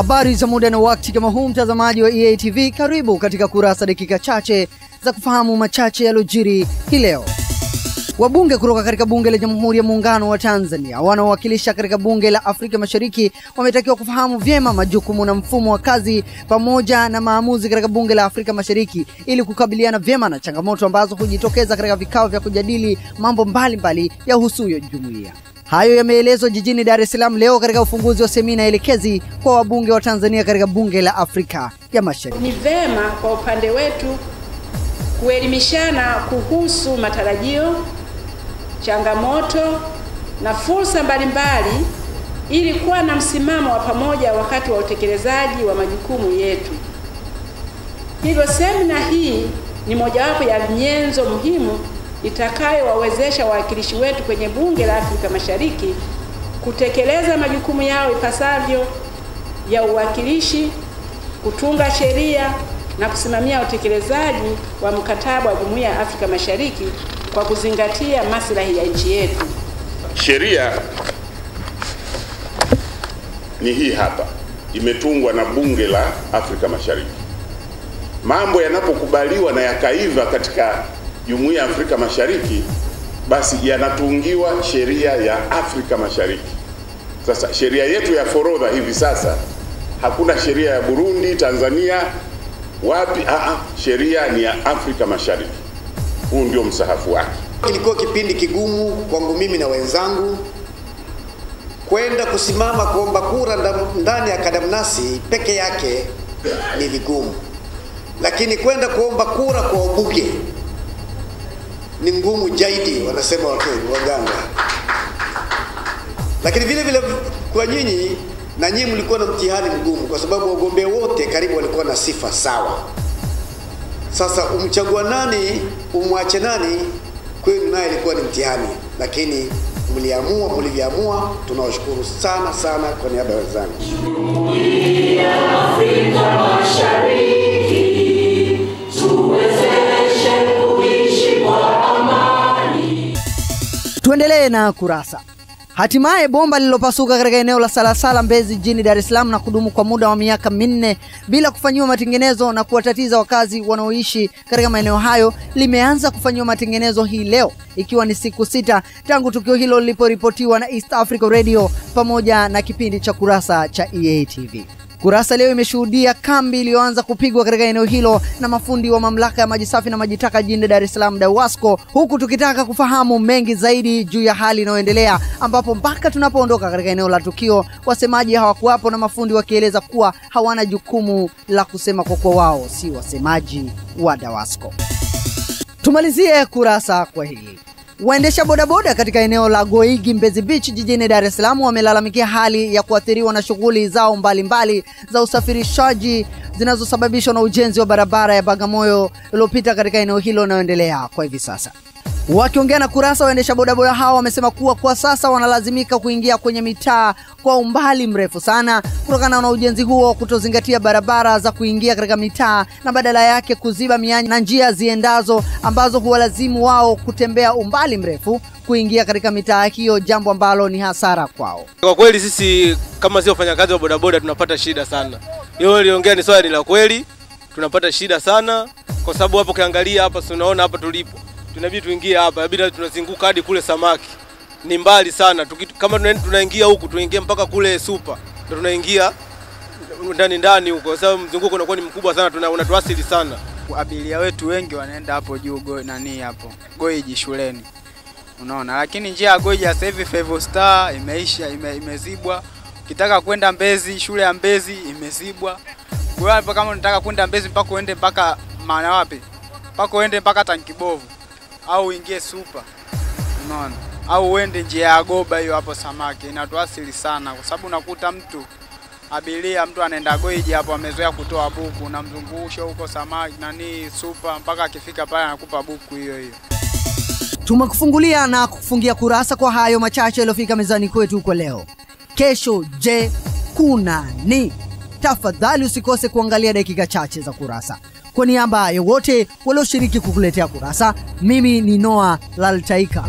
Habari za muda na wakati kama huu, mtazamaji wa EATV, karibu katika kurasa dakika chache za kufahamu machache yaliyojiri hii leo. Wabunge kutoka katika bunge la Jamhuri ya Muungano wa Tanzania wanaowakilisha katika bunge la Afrika Mashariki wametakiwa kufahamu vyema majukumu na mfumo wa kazi pamoja na maamuzi katika bunge la Afrika Mashariki ili kukabiliana vyema na changamoto ambazo hujitokeza katika vikao vya kujadili mambo mbalimbali ya husuyo jumuiya. Hayo yameelezwa jijini Dar es Salaam leo katika ufunguzi wa semina elekezi kwa wabunge wa Tanzania katika bunge la Afrika ya Mashariki. Ni vema kwa upande wetu kuelimishana kuhusu matarajio, changamoto na fursa mbalimbali ili kuwa na msimamo wa pamoja wakati wa utekelezaji wa majukumu yetu. Hivyo semina hii ni mojawapo ya nyenzo muhimu itakayowawezesha wawakilishi wetu kwenye bunge la Afrika Mashariki kutekeleza majukumu yao ipasavyo ya uwakilishi, kutunga sheria na kusimamia utekelezaji wa mkataba wa Jumuiya ya Afrika Mashariki kwa kuzingatia maslahi ya nchi yetu. Sheria ni hii hapa, imetungwa na bunge la Afrika Mashariki. Mambo yanapokubaliwa na yakaiva katika Jumuiya ya Afrika Mashariki, basi yanatungiwa sheria ya Afrika Mashariki. Sasa sheria yetu ya forodha hivi sasa, hakuna sheria ya Burundi, Tanzania, wapi. Aa, sheria ni ya Afrika Mashariki. Huu ndio msahafu wake. Kilikuwa kipindi kigumu kwangu mimi na wenzangu kwenda kusimama kuomba kura ndani ya kadamnasi peke yake ni vigumu, lakini kwenda kuomba kura kwa wabunge ni ngumu zaidi, wanasema waganga. Lakini vile vile kwa nyinyi na nyinyi mlikuwa na mtihani mgumu, kwa sababu wagombea wote karibu walikuwa na sifa sawa. Sasa umchagua nani, umwache nani, kwenu naye ilikuwa ni mtihani, lakini mliamua, mlivyoamua. Tunawashukuru sana sana kwa niaba ya wenzangu. Jumuiya ya Afrika Mashariki Tuendelee na kurasa. Hatimaye bomba lililopasuka katika eneo la Salasala Mbezi jijini Dar es Salaam na kudumu kwa muda wa miaka minne bila kufanyiwa matengenezo na kuwatatiza wakazi wanaoishi katika maeneo hayo limeanza kufanyiwa matengenezo hii leo, ikiwa ni siku sita tangu tukio hilo liliporipotiwa na East Africa Radio pamoja na kipindi cha Kurasa cha EA TV. Kurasa leo imeshuhudia kambi iliyoanza kupigwa katika eneo hilo na mafundi wa mamlaka ya maji safi na maji taka jijini Dar es Salaam DAWASCO, huku tukitaka kufahamu mengi zaidi juu ya hali inayoendelea, ambapo mpaka tunapoondoka katika eneo la tukio wasemaji hawakuwapo na mafundi wakieleza kuwa hawana jukumu la kusema kwa kuwa wao si wasemaji wa DAWASCO. Tumalizie kurasa kwa hili. Waendesha bodaboda katika eneo la Goigi Mbezi Beach jijini Dar es Salaam wamelalamikia hali ya kuathiriwa na shughuli zao mbalimbali mbali za usafirishaji zinazosababishwa na ujenzi wa barabara ya Bagamoyo iliyopita katika eneo hilo inayoendelea kwa hivi sasa. Wakiongea na Kurasa, waendesha bodaboda hao wamesema kuwa kwa sasa wanalazimika kuingia kwenye mitaa kwa umbali mrefu sana kutokana na ujenzi huo kutozingatia barabara za kuingia katika mitaa na badala yake kuziba mianya na njia ziendazo ambazo huwalazimu wao kutembea umbali mrefu kuingia katika mitaa hiyo, jambo ambalo ni hasara kwao. Kwa kweli sisi kama sio wafanyakazi wa bodaboda tunapata shida sana. Hiyo iliongea ni swali la kweli, tunapata shida sana kwa sababu hapo ukiangalia hapa, tunaona hapa tulipo tunabidi tuingie hapa, inabidi tunazunguka hadi kule samaki, ni mbali sana. Tuki, kama tunaingia huku tuingie mpaka kule super, ndio tunaingia ndani ndani huko, sababu mzunguko unakuwa ni mkubwa sana, tuna unatuasili sana. Abiria wetu wengi wanaenda hapo juu go, nani hapo Goiji shuleni, unaona. Lakini njia ya Goiji sasa hivi Five Star imeisha, ime, imezibwa. Ukitaka kwenda Mbezi, shule ya Mbezi imezibwa. Kwa hiyo kama unataka kwenda Mbezi mpaka uende mpaka maana wapi, mpaka uende mpaka Tankibovu au uingie super, unaona, au uende njia ya Goba hiyo hapo samaki, inatuasili sana, kwa sababu unakuta mtu abiria, mtu anaenda Goiji hapo, amezoea kutoa buku, unamzungusha huko samaki nani super, mpaka akifika pale anakupa buku hiyo hiyo. Tumekufungulia na kufungia kurasa kwa hayo machache yaliyofika mezani kwetu kwa leo. Kesho, je, kuna ni? Tafadhali usikose kuangalia dakika chache za kurasa. Kwa niaba ya wote walioshiriki kukuletea kurasa, mimi ni Noah Laltaika.